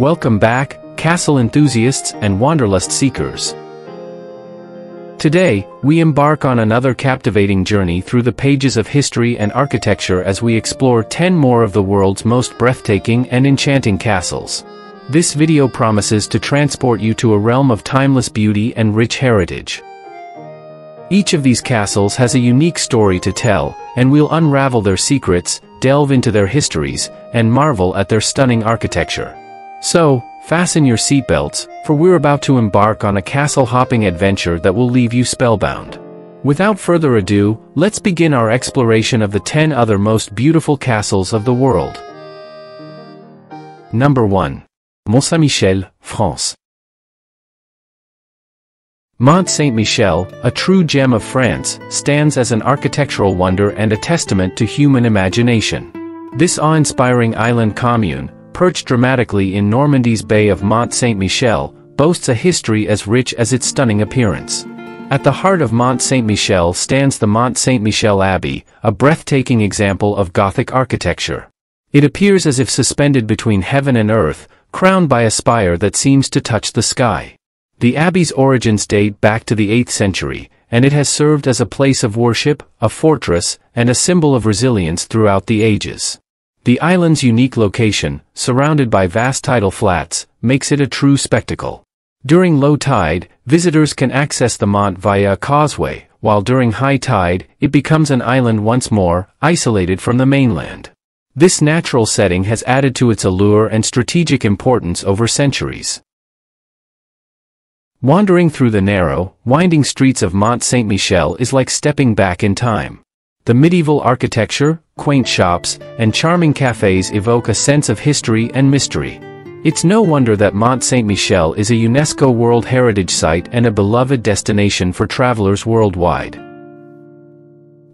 Welcome back, castle enthusiasts and wanderlust seekers. Today, we embark on another captivating journey through the pages of history and architecture as we explore 10 more of the world's most breathtaking and enchanting castles. This video promises to transport you to a realm of timeless beauty and rich heritage. Each of these castles has a unique story to tell, and we'll unravel their secrets, delve into their histories, and marvel at their stunning architecture. So, fasten your seatbelts, for we're about to embark on a castle-hopping adventure that will leave you spellbound. Without further ado, let's begin our exploration of the 10 other most beautiful castles of the world. Number 1. Mont Saint-Michel, France. Mont Saint-Michel, a true gem of France, stands as an architectural wonder and a testament to human imagination. This awe-inspiring island commune, perched dramatically in Normandy's Bay of Mont Saint-Michel, boasts a history as rich as its stunning appearance. At the heart of Mont Saint-Michel stands the Mont Saint-Michel Abbey, a breathtaking example of Gothic architecture. It appears as if suspended between heaven and earth, crowned by a spire that seems to touch the sky. The abbey's origins date back to the 8th century, and it has served as a place of worship, a fortress, and a symbol of resilience throughout the ages. The island's unique location, surrounded by vast tidal flats, makes it a true spectacle. During low tide, visitors can access the Mont via a causeway, while during high tide, it becomes an island once more, isolated from the mainland. This natural setting has added to its allure and strategic importance over centuries. Wandering through the narrow, winding streets of Mont Saint-Michel is like stepping back in time. The medieval architecture, quaint shops, and charming cafes evoke a sense of history and mystery. It's no wonder that Mont Saint-Michel is a UNESCO World Heritage Site and a beloved destination for travelers worldwide.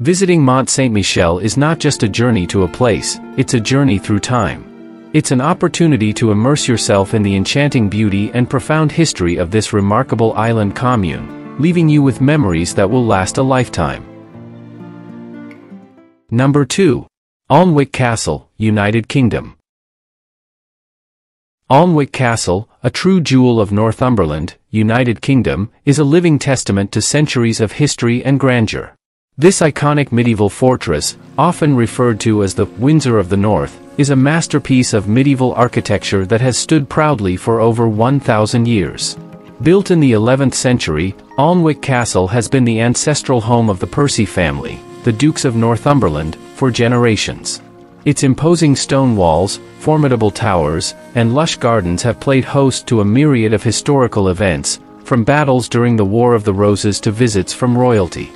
Visiting Mont Saint-Michel is not just a journey to a place, it's a journey through time. It's an opportunity to immerse yourself in the enchanting beauty and profound history of this remarkable island commune, leaving you with memories that will last a lifetime. Number 2. Alnwick Castle, United Kingdom. Alnwick Castle, a true jewel of Northumberland, United Kingdom, is a living testament to centuries of history and grandeur. This iconic medieval fortress, often referred to as the Windsor of the North, is a masterpiece of medieval architecture that has stood proudly for over 1,000 years. Built in the 11th century, Alnwick Castle has been the ancestral home of the Percy family, the Dukes of Northumberland, for generations. Its imposing stone walls, formidable towers, and lush gardens have played host to a myriad of historical events, from battles during the War of the Roses to visits from royalty.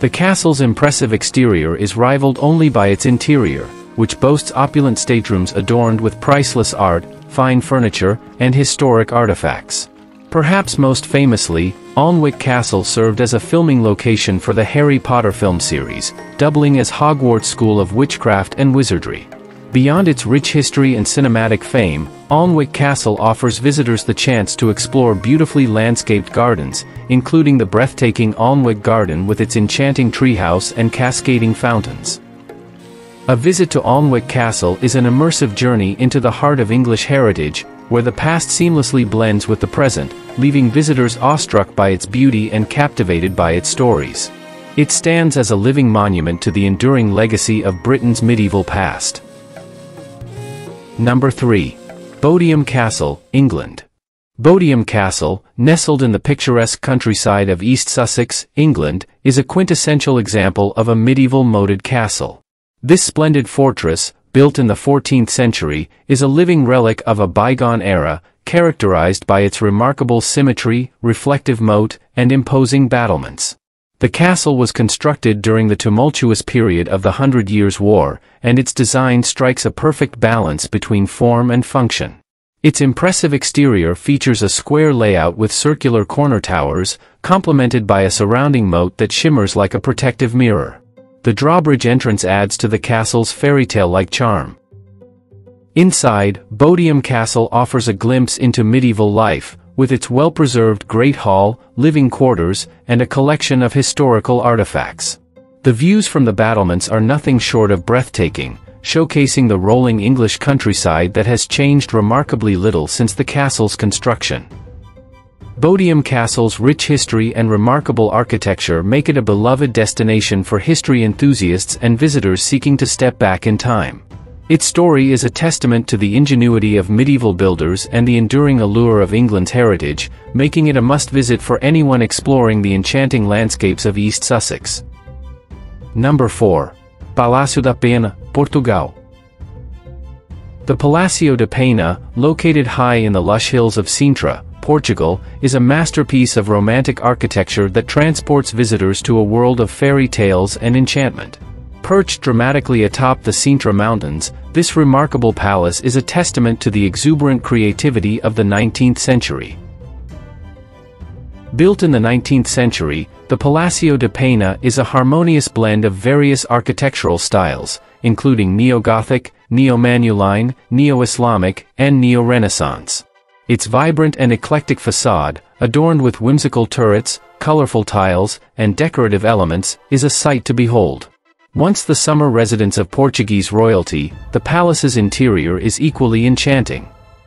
The castle's impressive exterior is rivaled only by its interior, which boasts opulent staterooms adorned with priceless art, fine furniture, and historic artifacts. Perhaps most famously, Alnwick Castle served as a filming location for the Harry Potter film series, doubling as Hogwarts School of Witchcraft and Wizardry. Beyond its rich history and cinematic fame, Alnwick Castle offers visitors the chance to explore beautifully landscaped gardens, including the breathtaking Alnwick Garden with its enchanting treehouse and cascading fountains. A visit to Alnwick Castle is an immersive journey into the heart of English heritage, where the past seamlessly blends with the present, leaving visitors awestruck by its beauty and captivated by its stories. It stands as a living monument to the enduring legacy of Britain's medieval past. Number 3. Bodiam Castle, England. Bodiam Castle, nestled in the picturesque countryside of East Sussex, England, is a quintessential example of a medieval moated castle. This splendid fortress, built in the 14th century, is a living relic of a bygone era, characterized by its remarkable symmetry, reflective moat, and imposing battlements. The castle was constructed during the tumultuous period of the Hundred Years' War, and its design strikes a perfect balance between form and function. Its impressive exterior features a square layout with circular corner towers, complemented by a surrounding moat that shimmers like a protective mirror. The drawbridge entrance adds to the castle's fairy tale-like charm. Inside, Bodiam Castle offers a glimpse into medieval life, with its well-preserved Great Hall, living quarters, and a collection of historical artifacts. The views from the battlements are nothing short of breathtaking, showcasing the rolling English countryside that has changed remarkably little since the castle's construction. Bodiam Castle's rich history and remarkable architecture make it a beloved destination for history enthusiasts and visitors seeking to step back in time. Its story is a testament to the ingenuity of medieval builders and the enduring allure of England's heritage, making it a must-visit for anyone exploring the enchanting landscapes of East Sussex. Number 4. Palácio da Pena, Portugal. The Palacio da Pena, located high in the lush hills of Sintra, Portugal, is a masterpiece of romantic architecture that transports visitors to a world of fairy tales and enchantment. Perched dramatically atop the Sintra Mountains, this remarkable palace is a testament to the exuberant creativity of the 19th century. Built in the 19th century, the Palacio de Pena is a harmonious blend of various architectural styles, including Neo-Gothic, Neo-Manueline, Neo-Islamic, and Neo-Renaissance. Its vibrant and eclectic facade, adorned with whimsical turrets, colorful tiles, and decorative elements, is a sight to behold. Once the summer residence of Portuguese royalty, the palace's interior is equally enchanting.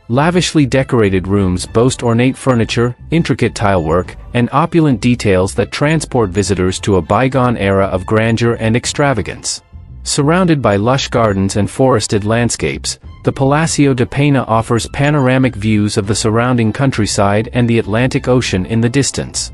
Lavishly decorated rooms boast ornate furniture, intricate tilework, and opulent details that transport visitors to a bygone era of grandeur and extravagance. Surrounded by lush gardens and forested landscapes, the Palacio de Pena offers panoramic views of the surrounding countryside and the Atlantic Ocean in the distance.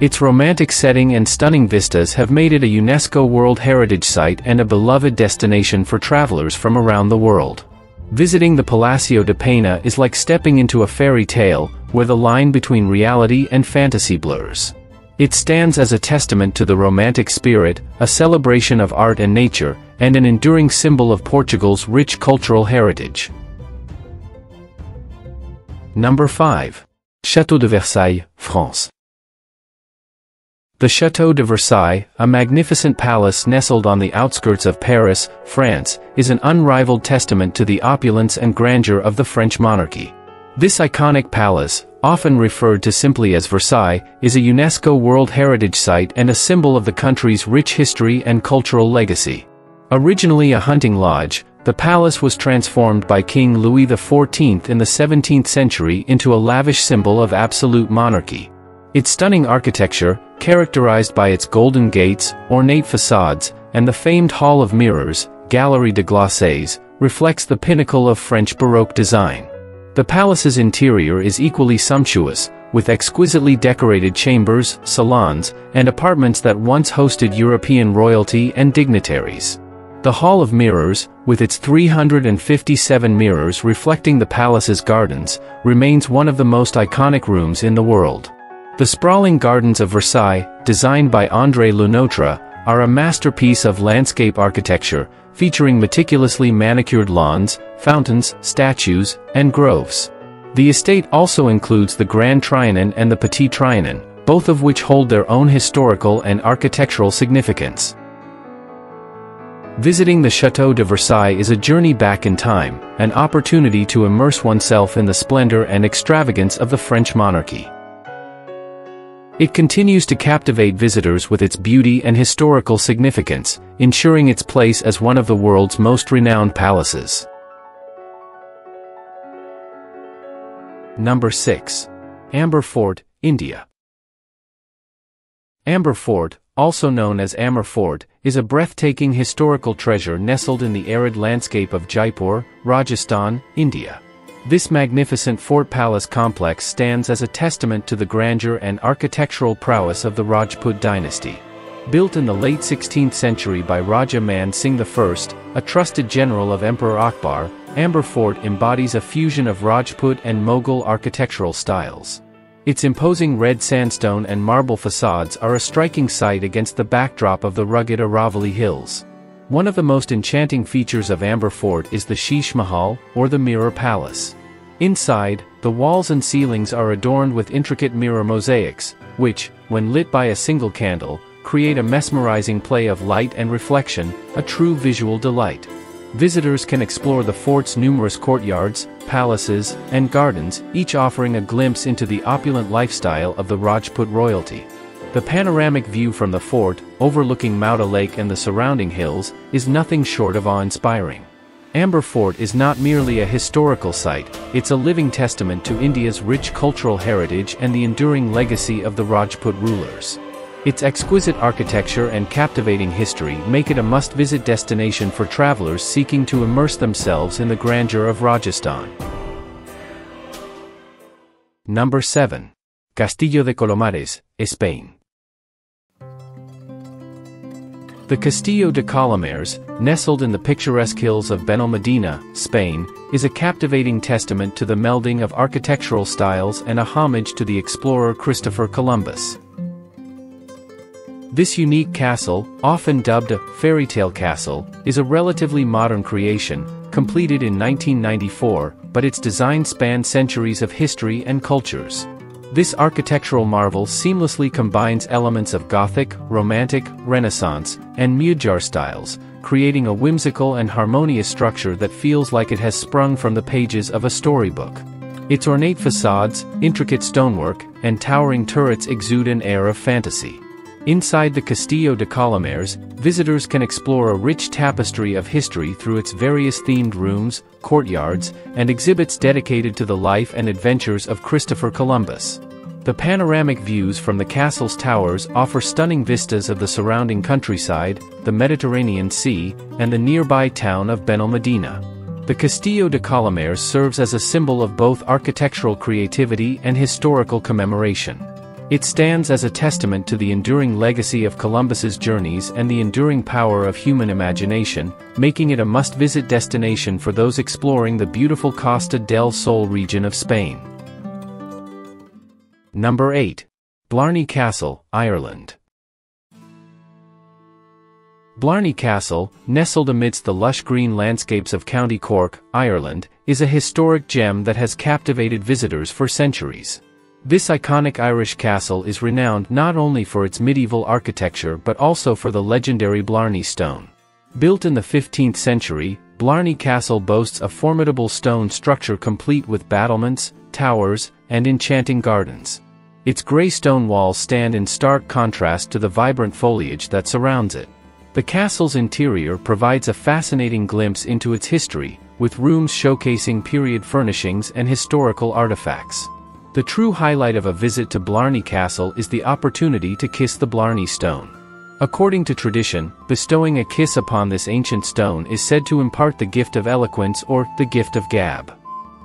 Its romantic setting and stunning vistas have made it a UNESCO World Heritage Site and a beloved destination for travelers from around the world. Visiting the Palacio de Pena is like stepping into a fairy tale, where the line between reality and fantasy blurs. It stands as a testament to the romantic spirit, a celebration of art and nature, and an enduring symbol of Portugal's rich cultural heritage. Number 5. Château de Versailles, France. The Château de Versailles, a magnificent palace nestled on the outskirts of Paris, France, is an unrivaled testament to the opulence and grandeur of the French monarchy. This iconic palace, often referred to simply as Versailles, is a UNESCO World Heritage Site and a symbol of the country's rich history and cultural legacy. Originally a hunting lodge, the palace was transformed by King Louis XIV in the 17th century into a lavish symbol of absolute monarchy. Its stunning architecture, characterized by its golden gates, ornate facades, and the famed Hall of Mirrors, Galerie de Glaces, reflects the pinnacle of French Baroque design. The palace's interior is equally sumptuous, with exquisitely decorated chambers, salons, and apartments that once hosted European royalty and dignitaries. The Hall of Mirrors, with its 357 mirrors reflecting the palace's gardens, remains one of the most iconic rooms in the world. The sprawling gardens of Versailles, designed by André Le Nôtre, are a masterpiece of landscape architecture, featuring meticulously manicured lawns, fountains, statues, and groves. The estate also includes the Grand Trianon and the Petit Trianon, both of which hold their own historical and architectural significance. Visiting the Château de Versailles is a journey back in time, an opportunity to immerse oneself in the splendor and extravagance of the French monarchy. It continues to captivate visitors with its beauty and historical significance, ensuring its place as one of the world's most renowned palaces. Number 6. Amber Fort, India. Amber Fort, also known as Amer Fort, is a breathtaking historical treasure nestled in the arid landscape of Jaipur, Rajasthan, India. This magnificent fort palace complex stands as a testament to the grandeur and architectural prowess of the Rajput dynasty. Built in the late 16th century by Raja Man Singh I, a trusted general of Emperor Akbar, Amber Fort embodies a fusion of Rajput and Mughal architectural styles. Its imposing red sandstone and marble facades are a striking sight against the backdrop of the rugged Aravalli Hills. One of the most enchanting features of Amber Fort is the Sheesh Mahal, or the Mirror Palace. Inside, the walls and ceilings are adorned with intricate mirror mosaics, which, when lit by a single candle, create a mesmerizing play of light and reflection, a true visual delight. Visitors can explore the fort's numerous courtyards, palaces, and gardens, each offering a glimpse into the opulent lifestyle of the Rajput royalty. The panoramic view from the fort, overlooking Maota Lake and the surrounding hills, is nothing short of awe-inspiring. Amber Fort is not merely a historical site, it's a living testament to India's rich cultural heritage and the enduring legacy of the Rajput rulers. Its exquisite architecture and captivating history make it a must-visit destination for travelers seeking to immerse themselves in the grandeur of Rajasthan. Number 7. Castillo de Colomares, Spain. The Castillo de Colomares, nestled in the picturesque hills of Benalmádena, Spain, is a captivating testament to the melding of architectural styles and a homage to the explorer Christopher Columbus. This unique castle, often dubbed a fairy tale castle, is a relatively modern creation, completed in 1994, but its design spans centuries of history and cultures. This architectural marvel seamlessly combines elements of Gothic, Romantic, Renaissance, and Mudejar styles, creating a whimsical and harmonious structure that feels like it has sprung from the pages of a storybook. Its ornate facades, intricate stonework, and towering turrets exude an air of fantasy. Inside the Castillo de Colomares, visitors can explore a rich tapestry of history through its various themed rooms, courtyards, and exhibits dedicated to the life and adventures of Christopher Columbus. The panoramic views from the castle's towers offer stunning vistas of the surrounding countryside, the Mediterranean Sea, and the nearby town of Benalmádena. The Castillo de Colomares serves as a symbol of both architectural creativity and historical commemoration. It stands as a testament to the enduring legacy of Columbus's journeys and the enduring power of human imagination, making it a must-visit destination for those exploring the beautiful Costa del Sol region of Spain. Number 8. Blarney Castle, Ireland. Blarney Castle, nestled amidst the lush green landscapes of County Cork, Ireland, is a historic gem that has captivated visitors for centuries. This iconic Irish castle is renowned not only for its medieval architecture but also for the legendary Blarney Stone. Built in the 15th century, Blarney Castle boasts a formidable stone structure complete with battlements, towers, and enchanting gardens. Its grey stone walls stand in stark contrast to the vibrant foliage that surrounds it. The castle's interior provides a fascinating glimpse into its history, with rooms showcasing period furnishings and historical artifacts. The true highlight of a visit to Blarney Castle is the opportunity to kiss the Blarney Stone. According to tradition, bestowing a kiss upon this ancient stone is said to impart the gift of eloquence or the gift of gab.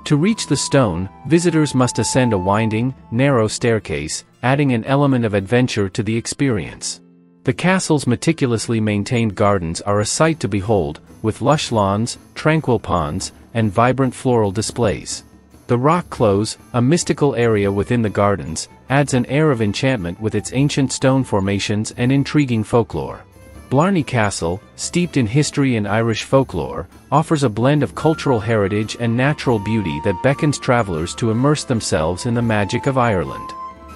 To reach the stone, visitors must ascend a winding, narrow staircase, adding an element of adventure to the experience. The castle's meticulously maintained gardens are a sight to behold, with lush lawns, tranquil ponds, and vibrant floral displays. The Rock Close, a mystical area within the gardens, adds an air of enchantment with its ancient stone formations and intriguing folklore. Blarney Castle, steeped in history and Irish folklore, offers a blend of cultural heritage and natural beauty that beckons travelers to immerse themselves in the magic of Ireland.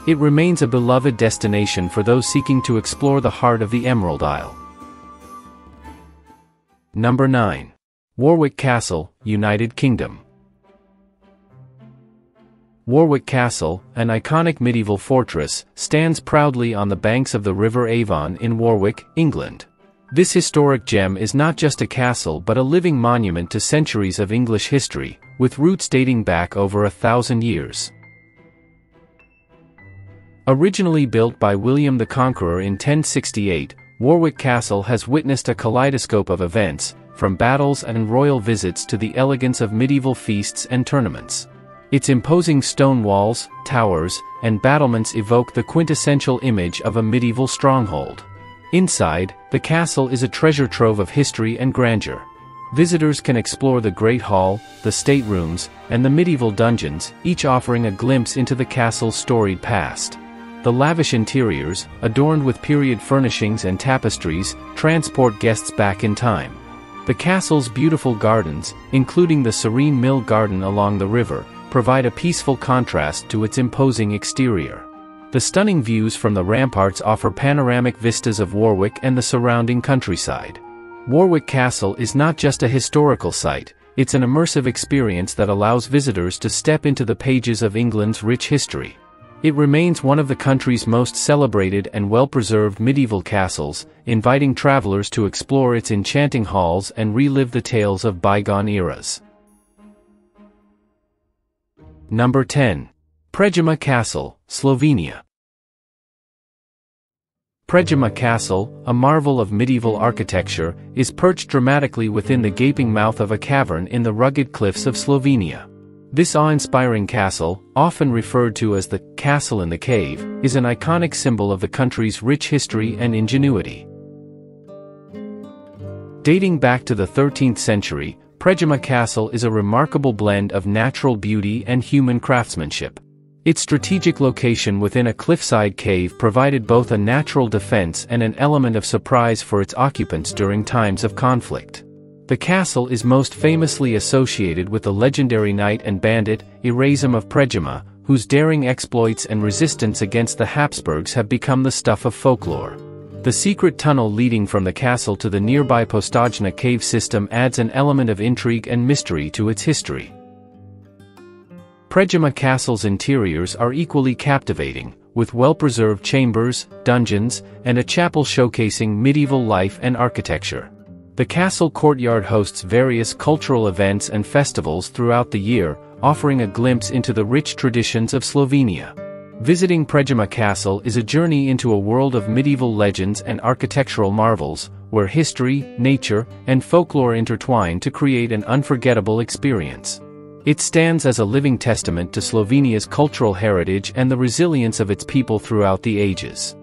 It remains a beloved destination for those seeking to explore the heart of the Emerald Isle. Number 9. Warwick Castle, United Kingdom. Warwick Castle, an iconic medieval fortress, stands proudly on the banks of the River Avon in Warwick, England. This historic gem is not just a castle but a living monument to centuries of English history, with roots dating back over a thousand years. Originally built by William the Conqueror in 1068, Warwick Castle has witnessed a kaleidoscope of events, from battles and royal visits to the elegance of medieval feasts and tournaments. Its imposing stone walls, towers, and battlements evoke the quintessential image of a medieval stronghold. Inside, the castle is a treasure trove of history and grandeur. Visitors can explore the Great Hall, the staterooms, and the medieval dungeons, each offering a glimpse into the castle's storied past. The lavish interiors, adorned with period furnishings and tapestries, transport guests back in time. The castle's beautiful gardens, including the serene mill garden along the river, provide a peaceful contrast to its imposing exterior. The stunning views from the ramparts offer panoramic vistas of Warwick and the surrounding countryside. Warwick Castle is not just a historical site, it's an immersive experience that allows visitors to step into the pages of England's rich history. It remains one of the country's most celebrated and well-preserved medieval castles, inviting travelers to explore its enchanting halls and relive the tales of bygone eras. Number 10. Predjama Castle, Slovenia. Predjama Castle, a marvel of medieval architecture, is perched dramatically within the gaping mouth of a cavern in the rugged cliffs of Slovenia. This awe-inspiring castle, often referred to as the Castle in the Cave, is an iconic symbol of the country's rich history and ingenuity. Dating back to the 13th century, Predjama Castle is a remarkable blend of natural beauty and human craftsmanship. Its strategic location within a cliffside cave provided both a natural defense and an element of surprise for its occupants during times of conflict. The castle is most famously associated with the legendary knight and bandit, Erasm of Predjama, whose daring exploits and resistance against the Habsburgs have become the stuff of folklore. The secret tunnel leading from the castle to the nearby Postojna cave system adds an element of intrigue and mystery to its history. Predjama Castle's interiors are equally captivating, with well-preserved chambers, dungeons, and a chapel showcasing medieval life and architecture. The castle courtyard hosts various cultural events and festivals throughout the year, offering a glimpse into the rich traditions of Slovenia. Visiting Predjama Castle is a journey into a world of medieval legends and architectural marvels, where history, nature, and folklore intertwine to create an unforgettable experience. It stands as a living testament to Slovenia's cultural heritage and the resilience of its people throughout the ages.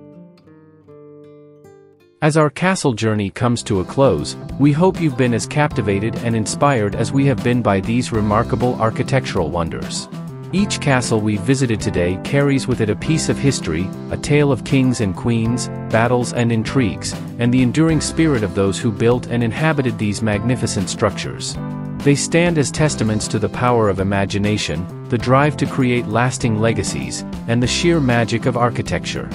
As our castle journey comes to a close, we hope you've been as captivated and inspired as we have been by these remarkable architectural wonders. Each castle we visited today carries with it a piece of history, a tale of kings and queens, battles and intrigues, and the enduring spirit of those who built and inhabited these magnificent structures. They stand as testaments to the power of imagination, the drive to create lasting legacies, and the sheer magic of architecture.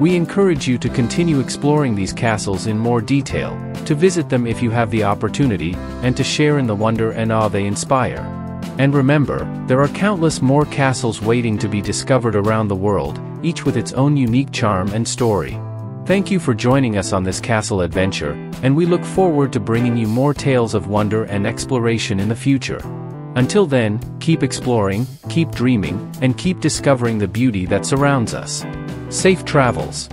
We encourage you to continue exploring these castles in more detail, to visit them if you have the opportunity, and to share in the wonder and awe they inspire. And remember, there are countless more castles waiting to be discovered around the world, each with its own unique charm and story. Thank you for joining us on this castle adventure, and we look forward to bringing you more tales of wonder and exploration in the future. Until then, keep exploring, keep dreaming, and keep discovering the beauty that surrounds us. Safe travels.